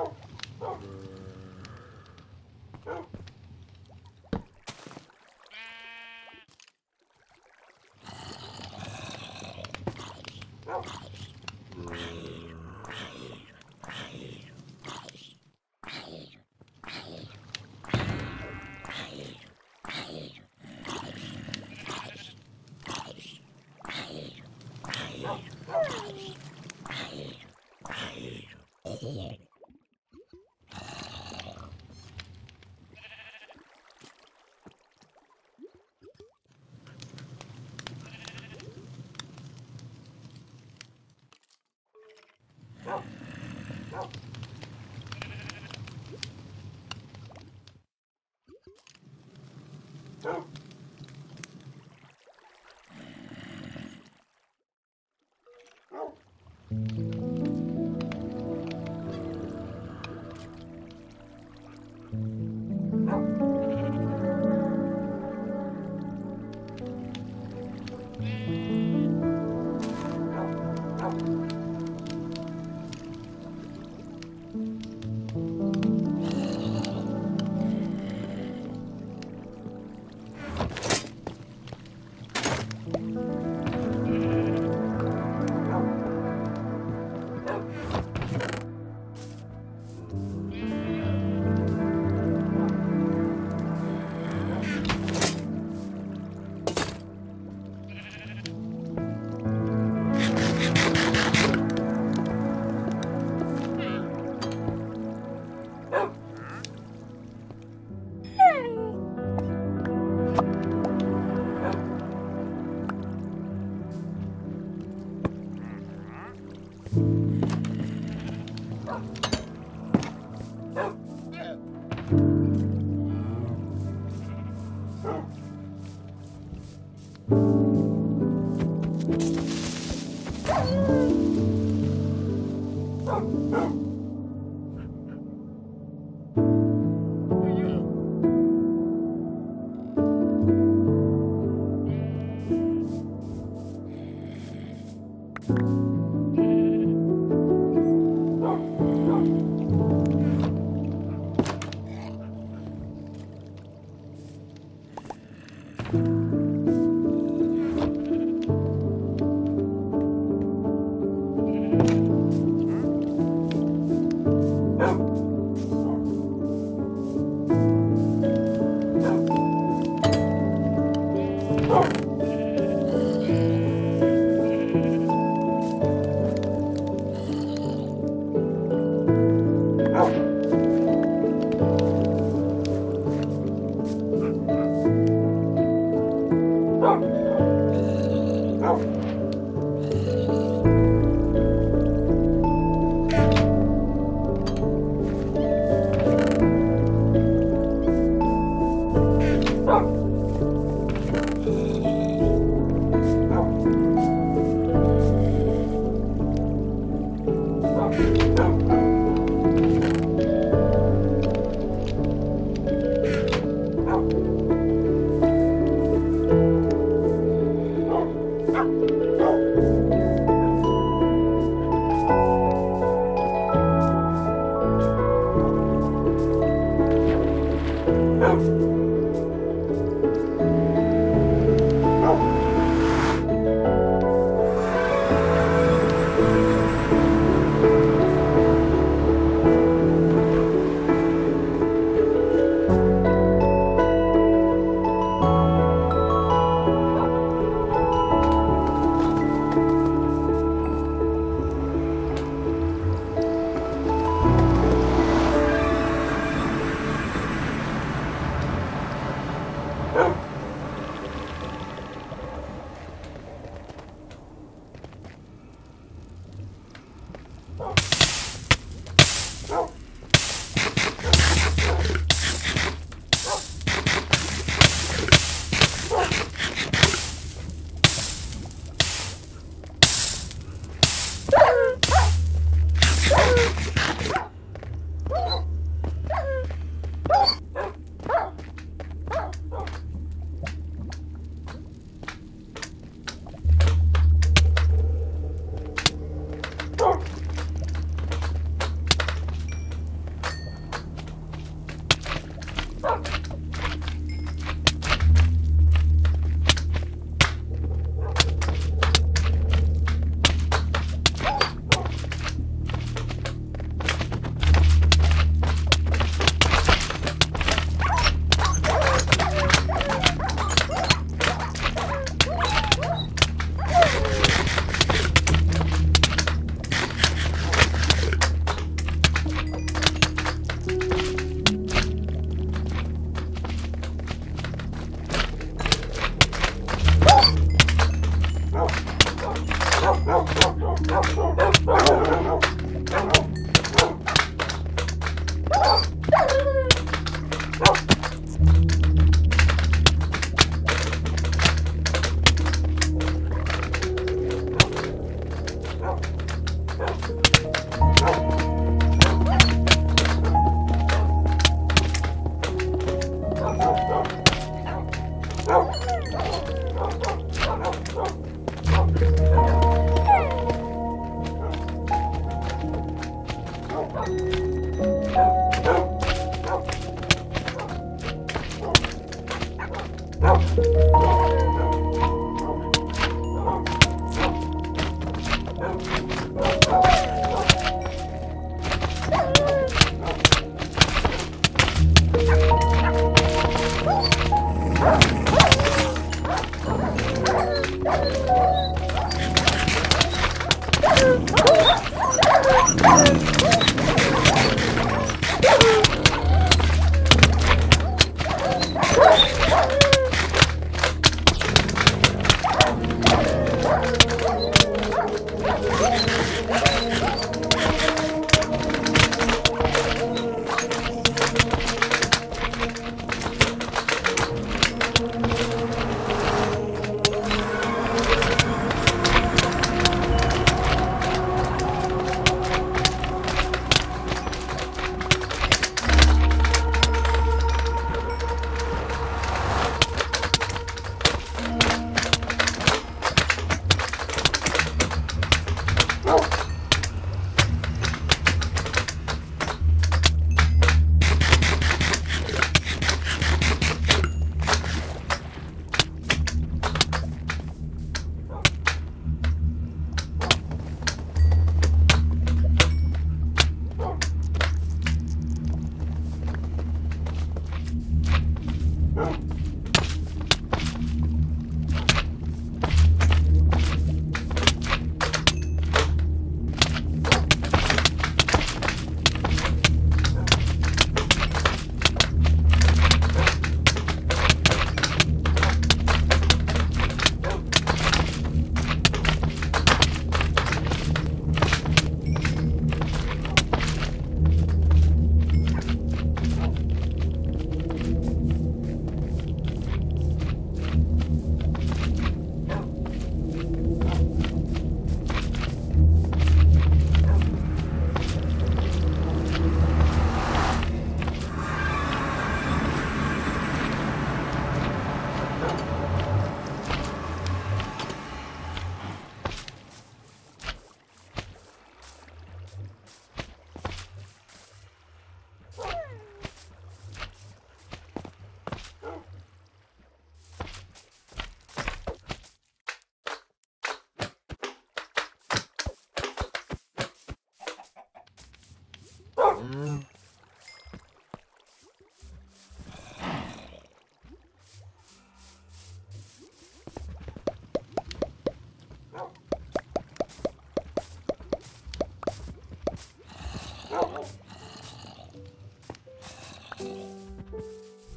Oh, oh.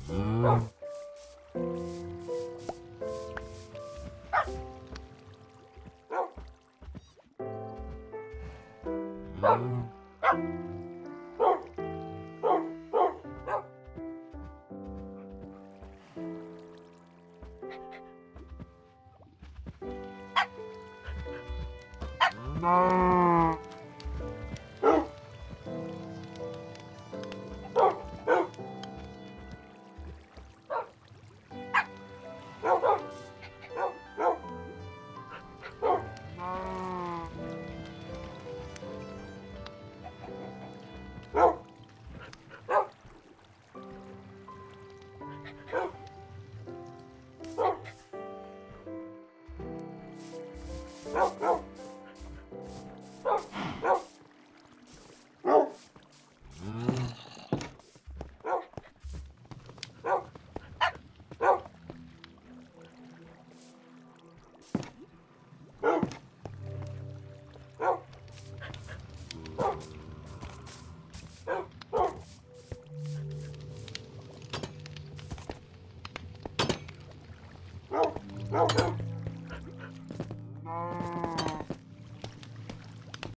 うん。